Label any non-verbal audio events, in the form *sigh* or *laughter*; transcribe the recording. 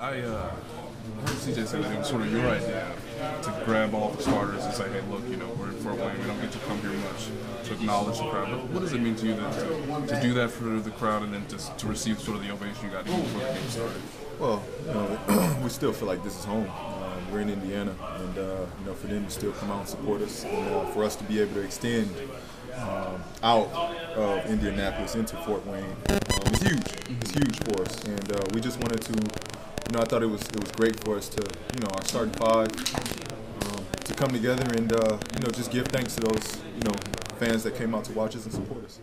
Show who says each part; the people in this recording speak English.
Speaker 1: I uh, heard CJ say that it was sort of your idea to grab all the starters and say, hey, look, you know, we're in Fort Wayne. We don't get to come here much to acknowledge the crowd. But what does it mean to you then to, to do that for the crowd and then to, to receive sort of the ovation you got before the game started?
Speaker 2: Well, you know, *clears throat* we still feel like this is home. Um, we're in Indiana, and uh, you know, for them to still come out and support us, and uh, for us to be able to extend um, out of Indianapolis into Fort Wayne, um, it's huge. It's huge for us, and uh, we just wanted to. You know, I thought it was it was great for us to, you know, our starting five um, to come together and uh, you know just give thanks to those you know fans that came out to watch us and support us.